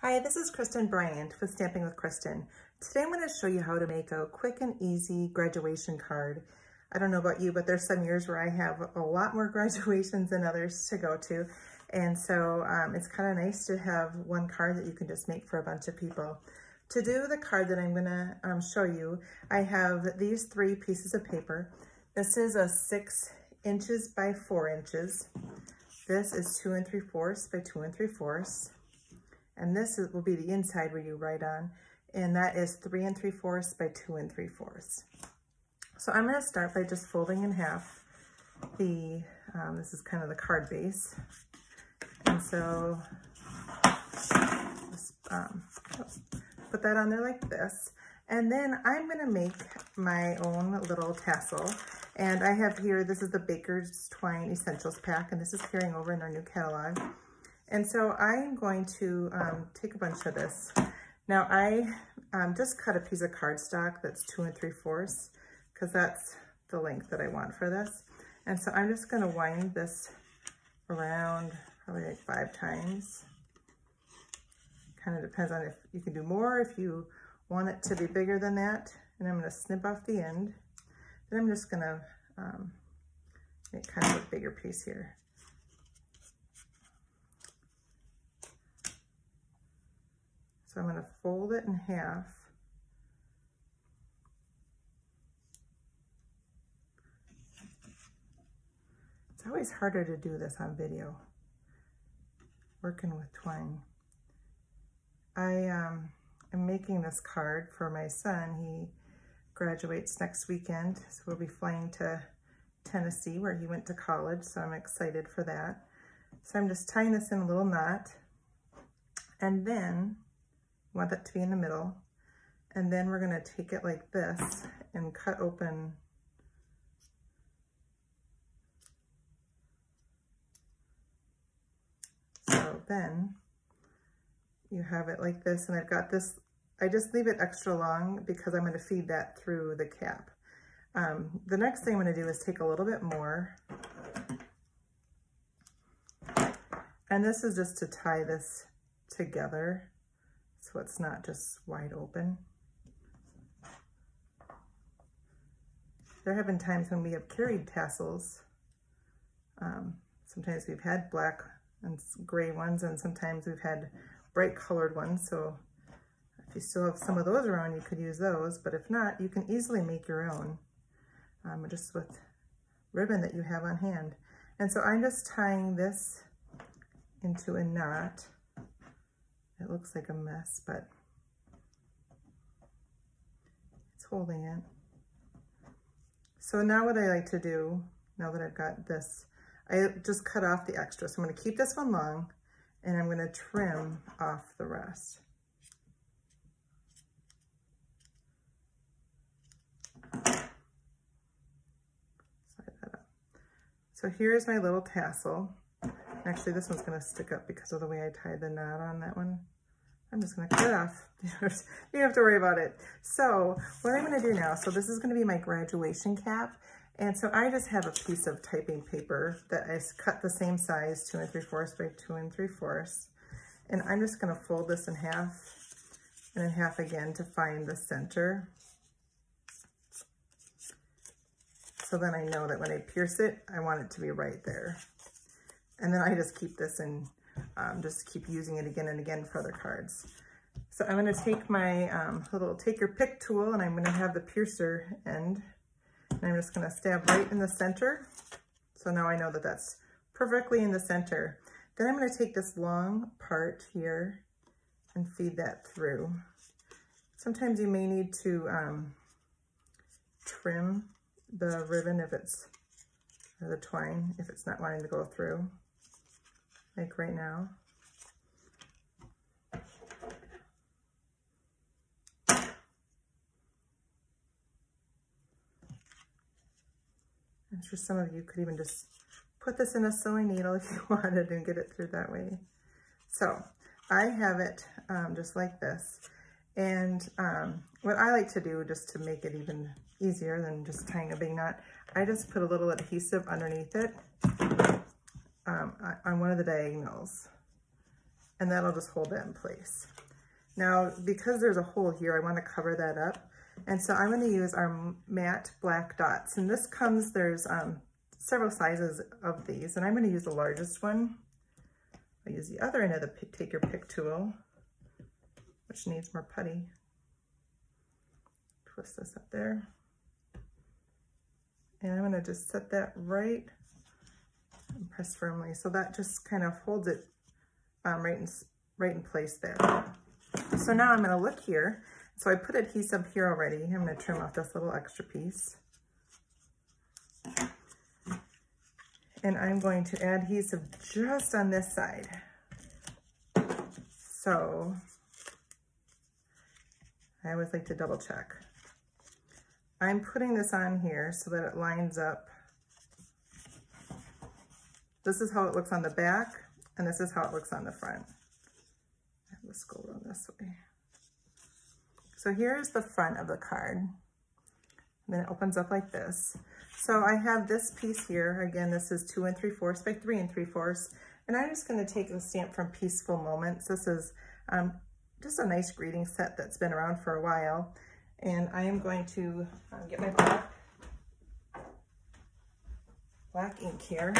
Hi, this is Kristen Bryant with Stamping with Kristen. Today I'm going to show you how to make a quick and easy graduation card. I don't know about you, but there's some years where I have a lot more graduations than others to go to. And so um, it's kind of nice to have one card that you can just make for a bunch of people. To do the card that I'm going to um, show you, I have these three pieces of paper. This is a six inches by four inches. This is two and three fourths by two and three fourths. And this is, will be the inside where you write on. And that is three and three fourths by two and three fourths. So I'm gonna start by just folding in half the, um, this is kind of the card base. And so just um, put that on there like this. And then I'm gonna make my own little tassel. And I have here, this is the Baker's Twine Essentials Pack, and this is carrying over in our new catalog. And so I'm going to um, take a bunch of this. Now I um, just cut a piece of cardstock that's two and three fourths because that's the length that I want for this. And so I'm just gonna wind this around probably like five times. Kind of depends on if you can do more, if you want it to be bigger than that. And I'm gonna snip off the end. Then I'm just gonna um, make kind of a bigger piece here. So I'm going to fold it in half. It's always harder to do this on video, working with twine. I um, am making this card for my son. He graduates next weekend, so we'll be flying to Tennessee where he went to college, so I'm excited for that. So I'm just tying this in a little knot, and then want that to be in the middle. And then we're gonna take it like this and cut open So then you have it like this and I've got this, I just leave it extra long because I'm gonna feed that through the cap. Um, the next thing I'm gonna do is take a little bit more and this is just to tie this together so it's not just wide open. There have been times when we have carried tassels. Um, sometimes we've had black and gray ones, and sometimes we've had bright colored ones. So if you still have some of those around, you could use those. But if not, you can easily make your own, um, just with ribbon that you have on hand. And so I'm just tying this into a knot. It looks like a mess, but it's holding it. So now what I like to do, now that I've got this, I just cut off the extra. So I'm gonna keep this one long and I'm gonna trim off the rest. So here's my little tassel. Actually, this one's gonna stick up because of the way I tied the knot on that one. I'm just gonna cut it off. you don't have to worry about it. So what I'm gonna do now, so this is gonna be my graduation cap. And so I just have a piece of typing paper that I cut the same size, two and three fourths by two and three fourths. And I'm just gonna fold this in half and in half again to find the center. So then I know that when I pierce it, I want it to be right there. And then I just keep this and um, just keep using it again and again for other cards. So I'm gonna take my um, little take your pick tool and I'm gonna have the piercer end. And I'm just gonna stab right in the center. So now I know that that's perfectly in the center. Then I'm gonna take this long part here and feed that through. Sometimes you may need to um, trim the ribbon if it's, or the twine, if it's not wanting to go through like right now. I'm sure some of you could even just put this in a sewing needle if you wanted and get it through that way. So I have it um, just like this. And um, what I like to do just to make it even easier than just tying a big knot, I just put a little adhesive underneath it um, on one of the diagonals. and that'll just hold it in place. Now, because there's a hole here, I wanna cover that up. And so I'm gonna use our matte black dots. And this comes, there's um, several sizes of these, and I'm gonna use the largest one. I'll use the other end of the take your pick tool, which needs more putty. Twist this up there. And I'm gonna just set that right and press firmly. So that just kind of holds it um, right, in, right in place there. So now I'm gonna look here. So I put adhesive here already. I'm gonna trim off this little extra piece. And I'm going to add adhesive just on this side. So I always like to double check. I'm putting this on here so that it lines up. This is how it looks on the back, and this is how it looks on the front. Let's go around this way. So here's the front of the card. And then it opens up like this. So I have this piece here. Again, this is two and three fourths by three and three fourths. And I'm just gonna take the stamp from Peaceful Moments. This is um, just a nice greeting set that's been around for a while. And I am going to um, get my black, black ink here.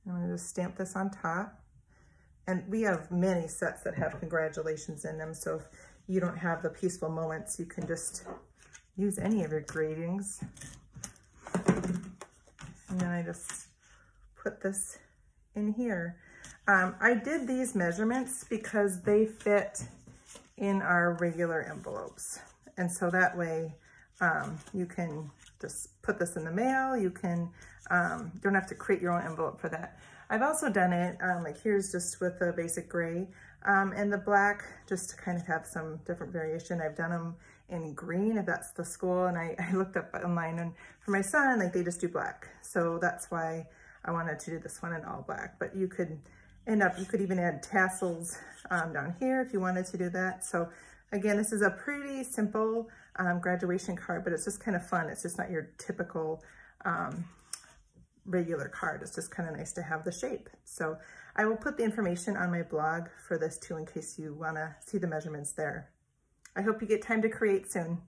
I'm gonna just stamp this on top. And we have many sets that have congratulations in them. So if you don't have the peaceful moments, you can just use any of your greetings. And then I just put this in here. Um, I did these measurements because they fit in our regular envelopes. And so that way um, you can just put this in the mail. You can, um, don't have to create your own envelope for that. I've also done it, um, like here's just with the basic gray um, and the black, just to kind of have some different variation. I've done them in green, if that's the school, and I, I looked up online, and for my son, like they just do black. So that's why I wanted to do this one in all black, but you could end up, you could even add tassels um, down here if you wanted to do that. So again, this is a pretty simple um, graduation card, but it's just kind of fun. It's just not your typical um, regular card. It's just kind of nice to have the shape. So I will put the information on my blog for this too in case you want to see the measurements there. I hope you get time to create soon.